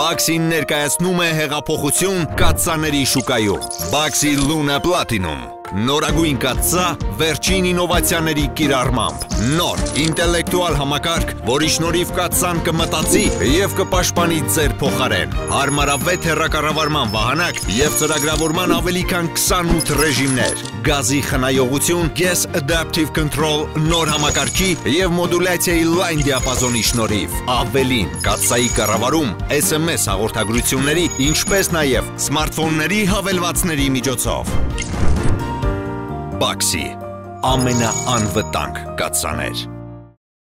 Բաքսին ներկայացնում է հեղափոխություն կաթսաների շուկայում։ Բաքսի Luna Platinum Նորագույն կաթսա վերջին ինովացիաների կիրառմամբ։ Նոր ինտելեկտուալ համակարգ, որի շնորհիվ կաթսան կմտածի եւ կպաշտպանի ձեր փոխարեն։ Հարմարավետ հեռակառավարման վահանակ եւ ծրագրավորման ավելի քան 28 ռեժիմներ։ Գազի խնայողություն, Gas Adaptive Control նոր համակարգի եւ մոդուլյացիայի լայն դիապազոնի շնորհիվ։ Ավելին, կաթսայի կառավարում SMS հաղորդագրությունների, ինչպես նաեւ սմարթֆոնների հավելվածների միջոցով։ Բաքսի ամենաանվտանգ կացաներ։